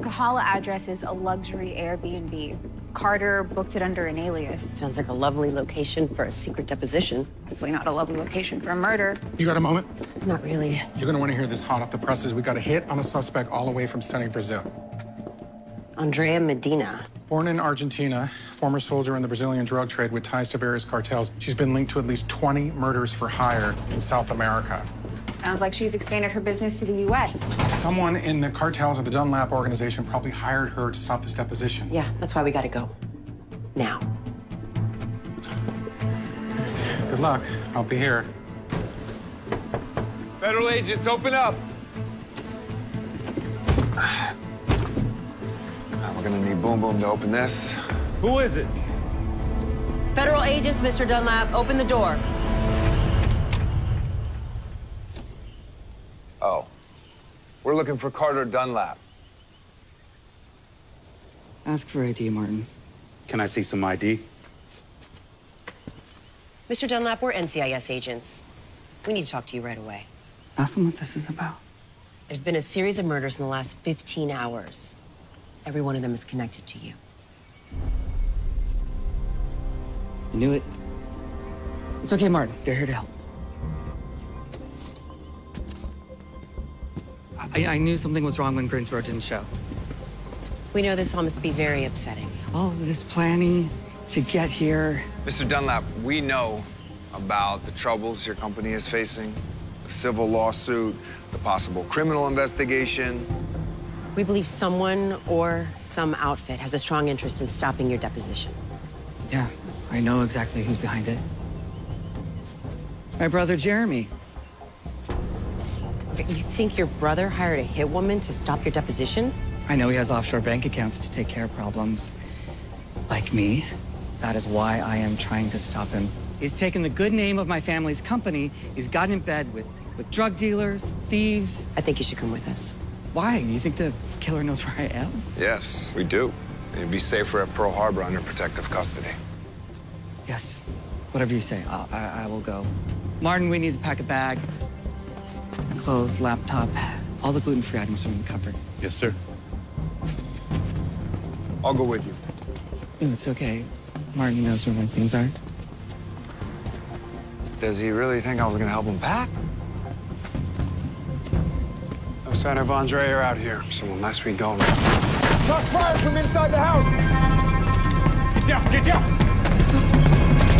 Kahala address is a luxury Airbnb. Carter booked it under an alias. Sounds like a lovely location for a secret deposition. Hopefully not a lovely location for a murder. You got a moment? Not really. You're gonna want to hear this hot off the presses. We got a hit on a suspect all the way from sunny Brazil. Andrea Medina. Born in Argentina, former soldier in the Brazilian drug trade with ties to various cartels, she's been linked to at least 20 murders for hire in South America. Sounds like she's expanded her business to the U.S. Someone in the cartels or the Dunlap organization probably hired her to stop this deposition. Yeah, that's why we gotta go. Now. Good luck. I'll be here. Federal agents, open up. Need Boom Boom to open this. Who is it? Federal agents, Mr. Dunlap, open the door. Oh. We're looking for Carter Dunlap. Ask for ID, Martin. Can I see some ID? Mr. Dunlap, we're NCIS agents. We need to talk to you right away. Ask them what this is about. There's been a series of murders in the last 15 hours. Every one of them is connected to you. I knew it. It's okay, Martin. They're here to help. I, I knew something was wrong when Greensboro didn't show. We know this all must be very upsetting. All of this planning to get here. Mr. Dunlap, we know about the troubles your company is facing, the civil lawsuit, the possible criminal investigation. We believe someone or some outfit has a strong interest in stopping your deposition. Yeah, I know exactly who's behind it. My brother Jeremy. You think your brother hired a hit woman to stop your deposition? I know he has offshore bank accounts to take care of problems like me. That is why I am trying to stop him. He's taken the good name of my family's company. He's gotten in bed with, with drug dealers, thieves. I think you should come with us. Why? You think the killer knows where I am? Yes, we do. You'd be safer at Pearl Harbor under protective custody. Yes. Whatever you say, I'll, I, I will go. Martin, we need to pack a bag. Clothes, laptop. All the gluten-free items are in the cupboard. Yes, sir. I'll go with you. No, it's okay. Martin knows where my things are. Does he really think I was gonna help him pack? Andre are out here, so unless we go... Shots fired from inside the house! Get down! Get down!